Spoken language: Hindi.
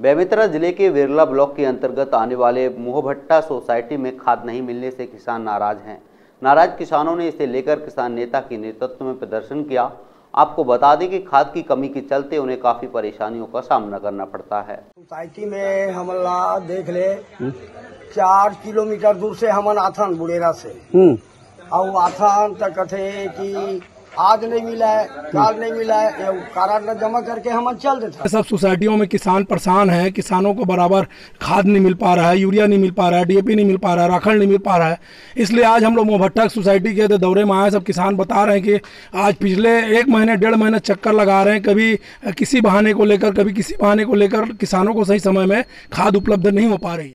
बेमेतरा ज़िले के विरला ब्लॉक के अंतर्गत आने वाले मोहभट्टा सोसाइटी में खाद नहीं मिलने से किसान नाराज़ हैं। नाराज़ किसानों ने इसे लेकर किसान नेता के नेतृत्व में प्रदर्शन किया। आपको बता दें कि खाद की कमी के चलते उन्हें काफ़ी परेशानियों का सामना करना पड़ता है। सोसाइटी में हमला देख ले। चार किलोमीटर दूर से हमन आथन बुढ़ेरा से। और आथन तक कथे कि आज नहीं मिला है, काल नहीं मिला है, ये जमा करके हम चल देते सब सोसाइटियों में किसान परेशान है, किसानों को बराबर खाद नहीं मिल पा रहा है, यूरिया नहीं मिल पा रहा है डीएपी नहीं मिल पा रहा है राखड़ नहीं मिल पा रहा है। इसलिए आज हम लोग मोहभट्टा सोसाइटी के दौरे में आए सब किसान बता रहे हैं कि आज पिछले एक महीने, डेढ़ महीने चक्कर लगा रहे हैं, कभी किसी बहाने को लेकर, कभी किसी बहाने को लेकर किसानों को सही समय में खाद उपलब्ध नहीं हो पा रही।